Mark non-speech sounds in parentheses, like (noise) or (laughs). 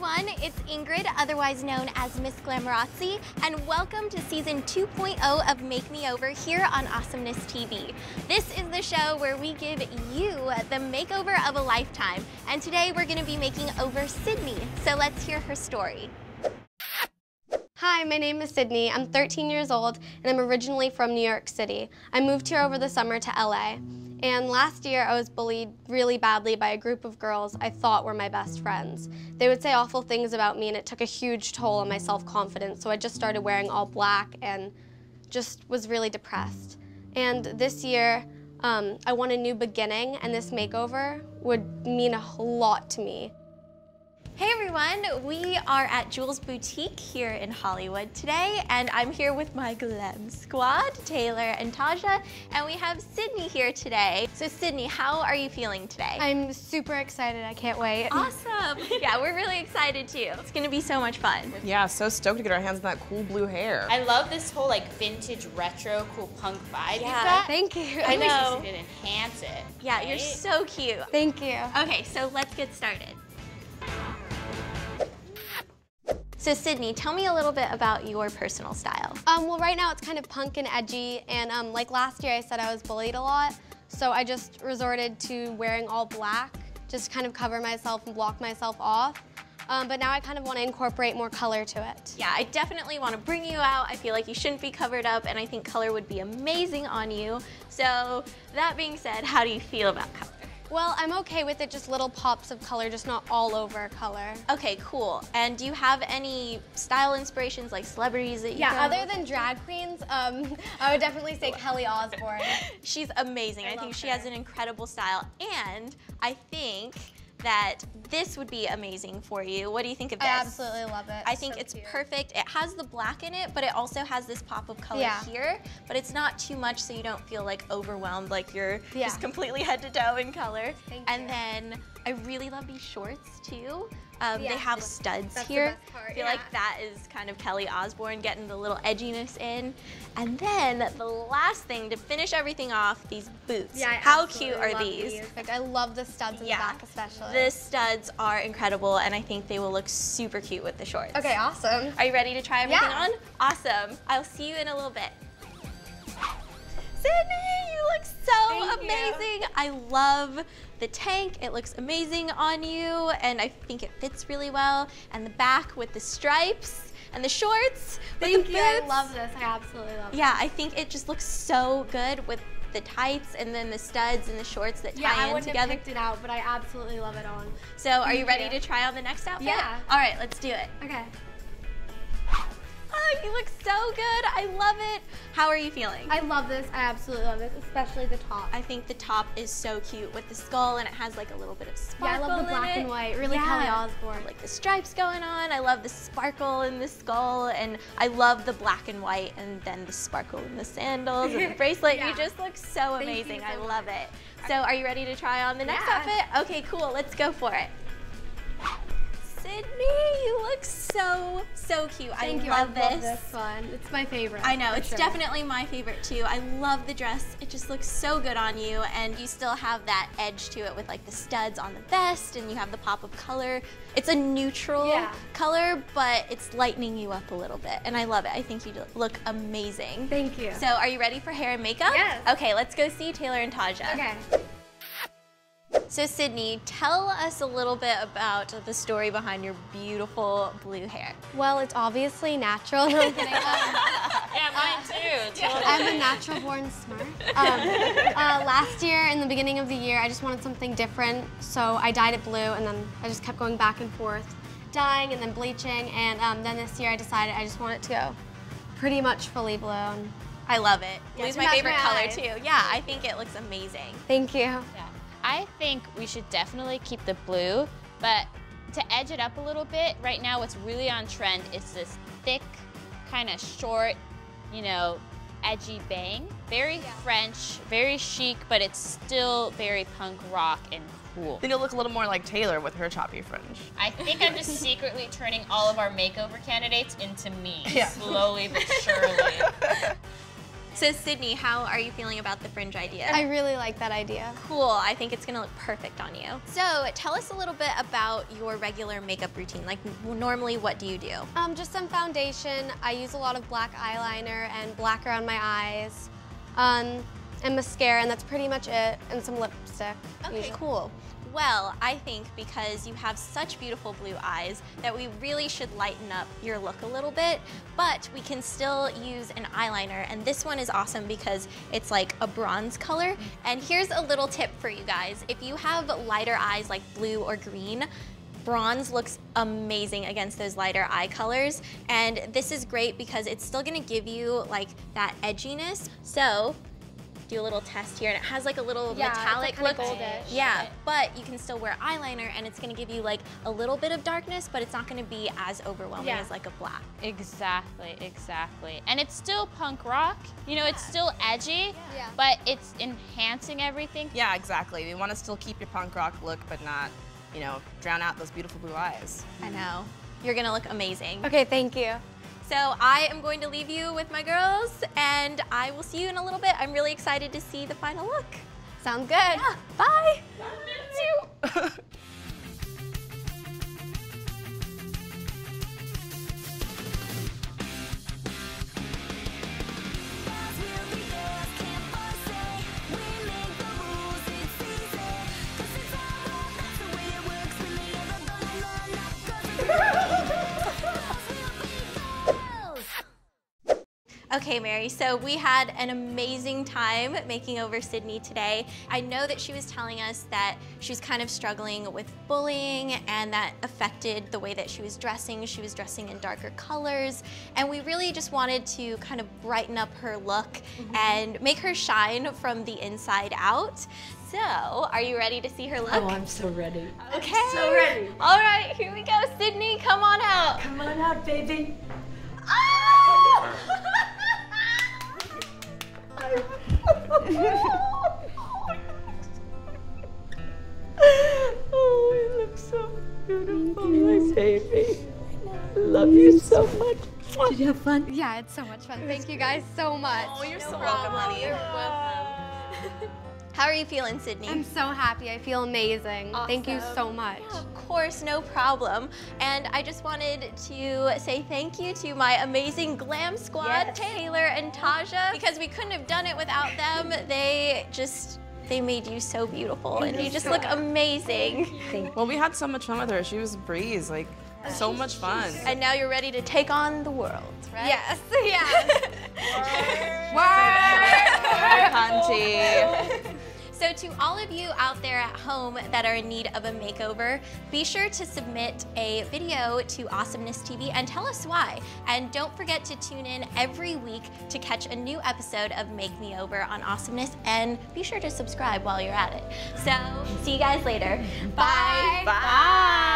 everyone, it's Ingrid, otherwise known as Miss Glamorazzi, and welcome to season 2.0 of Make Me Over here on Awesomeness TV. This is the show where we give you the makeover of a lifetime, and today we're going to be making over Sydney. So let's hear her story. Hi, my name is Sydney. I'm 13 years old and I'm originally from New York City. I moved here over the summer to LA. And last year I was bullied really badly by a group of girls I thought were my best friends. They would say awful things about me and it took a huge toll on my self-confidence, so I just started wearing all black and just was really depressed. And this year, um, I want a new beginning and this makeover would mean a lot to me. Hey everyone, we are at Jules Boutique here in Hollywood today, and I'm here with my glam squad, Taylor and Taja, and we have Sydney here today. So Sydney, how are you feeling today? I'm super excited, I can't wait. Awesome! (laughs) yeah, we're really excited too. It's gonna be so much fun. Yeah, so stoked to get our hands on that cool blue hair. I love this whole like vintage retro cool punk vibe Yeah, you've. Thank you. I, I know. wish this could enhance it. Yeah, you're so cute. Thank you. Okay, so let's get started. So Sydney, tell me a little bit about your personal style. Um, well, right now it's kind of punk and edgy, and um, like last year I said I was bullied a lot, so I just resorted to wearing all black, just to kind of cover myself and block myself off. Um, but now I kind of want to incorporate more color to it. Yeah, I definitely want to bring you out. I feel like you shouldn't be covered up, and I think color would be amazing on you. So that being said, how do you feel about color? Well, I'm okay with it, just little pops of color, just not all over color. Okay, cool. And do you have any style inspirations, like celebrities that you Yeah, other with? than drag queens, um, (laughs) I would definitely say Kelly Osbourne. (laughs) She's amazing. I, I think love she her. has an incredible style. And I think that this would be amazing for you. What do you think of this? I absolutely love it. I think So it's cute. perfect. It has the black in it, but it also has this pop of color Yeah. here. But it's not too much so you don't feel like overwhelmed, like you're Yeah. just completely head to toe in color. Thank and you. then I really love these shorts too. Um, Yeah. They have studs here. part, I feel yeah. like that is kind of Kelly Osbourne getting the little edginess in. And then the last thing to finish everything off, these boots. Yeah, I How cute are love these? Like, I love the studs in the back especially. The studs are incredible and I think they will look super cute with the shorts. Okay, awesome. Are you ready to try everything Yeah. on? Awesome. I'll see you in a little bit. Sydney, you look so Thank you. I love the tank. It looks amazing on you and I think it fits really well. And the back with the stripes and the shorts with Thank the you. I love this. I absolutely love it. Yeah, I think it just looks so good with the tights and then the studs and the shorts that tie Yeah, I in wouldn't together. have picked it out, but I absolutely love it on. So are you ready you. to try on the next outfit? Yeah. All right, let's do it. Okay. Oh, you look so good. I love it. How are you feeling? I love this. I absolutely love this, especially the top. I think the top is so cute with the skull and it has like a little bit of sparkle. yeah, I love the black it. and white. Really Yeah. Kelly Osbourne. Like the stripes going on. I love the sparkle in the skull and I love the black and white and then the sparkle in the sandals and the (laughs) bracelet. Yeah. You just look so amazing. so I love it. So are you ready to try on the next Yeah. outfit? Okay, cool. Let's go for it. Sydney, you look so, so cute. Thank I you. love I this. love this one. It's my favorite. I know, it's sure. definitely my favorite too. I love the dress. It just looks so good on you and you still have that edge to it with like the studs on the vest and you have the pop of color. It's a neutral Yeah. color, but it's lightening you up a little bit and I love it. I think you look amazing. Thank you. So are you ready for hair and makeup? Yes. Okay, let's go see Taylor and Taja. okay. So Sydney, tell us a little bit about the story behind your beautiful blue hair. Well, it's obviously natural. No, I'm kidding. Um, (laughs) Yeah, mine too. Totally. I'm a natural born smart. Um, uh, last year, in the beginning of the year, I just wanted something different, so I dyed it blue, and then I just kept going back and forth, dyeing and then bleaching, and um, then this year I decided I just want it to go pretty much fully blue. And I love it. Yeah, Blue's to my favorite my color eyes. too. Yeah, I think it looks amazing. thank you. Yeah. I think we should definitely keep the blue, but to edge it up a little bit, right now what's really on trend is this thick, kind of short, you know, edgy bang. Very French, very chic, but it's still very punk rock and cool. Then you'll look a little more like Taylor with her choppy fringe. I think I'm just secretly turning all of our makeover candidates into me, Yeah. slowly but surely. (laughs) So Sydney, how are you feeling about the fringe idea? I really like that idea. Cool, I think it's gonna look perfect on you. So tell us a little bit about your regular makeup routine. Like normally, what do you do? Um, just some foundation. I use a lot of black eyeliner and black around my eyes, um, and mascara, and that's pretty much it, and some lipstick. Okay, usually. cool. Well, I think because you have such beautiful blue eyes that we really should lighten up your look a little bit, but we can still use an eyeliner. And this one is awesome because it's like a bronze color. Mm-hmm. And here's a little tip for you guys. If you have lighter eyes like blue or green, bronze looks amazing against those lighter eye colors. And this is great because it's still gonna give you like that edginess. So do a little test here and it has like a little Yeah, it's, like, metallic kinda look. goldish. Yeah, but you can still wear eyeliner and it's gonna give you like a little bit of darkness, but it's not gonna be as overwhelming Yeah. as like a black. Exactly, exactly. And it's still punk rock. You know, it's still edgy, Yeah. but it's enhancing everything. Yeah, exactly. You want to still keep your punk rock look, but not, you know, drown out those beautiful blue eyes. I know. You're gonna look amazing. Okay, thank you. So I am going to leave you with my girls and I will see you in a little bit. I'm really excited to see the final look. Sounds good. Yeah. Bye. (laughs) Okay, Mary, so we had an amazing time making over Sydney today. I know that she was telling us that she was kind of struggling with bullying and that affected the way that she was dressing. She was dressing in darker colors, and we really just wanted to kind of brighten up her look mm-hmm. and make her shine from the inside out. So, are you ready to see her look? Oh, I'm so ready. okay. I'm so ready. All right, here we go. Sydney, come on out. Come on out, baby. Oh! Oh, you look so beautiful, my baby. I love you so much. Did you have fun? Yeah, it's so much fun. Thank you guys so much. Oh, you're so welcome, honey. (laughs) How are you feeling, Sydney? I'm so happy. I feel amazing. Thank you so much. Of course, no problem. And I just wanted to say thank you to my amazing glam squad, Taylor and Taja, because we couldn't have done it without them. They just, they made you so beautiful and you just look amazing. Well, we had so much fun with her. She was a breeze, like so much fun. And now you're ready to take on the world, right? Yes, (laughs) yes. Hunty. (laughs) So to all of you out there at home that are in need of a makeover, be sure to submit a video to Awesomeness TV and tell us why. And don't forget to tune in every week to catch a new episode of Make Me Over on Awesomeness and be sure to subscribe while you're at it. So see you guys later. Bye. Bye.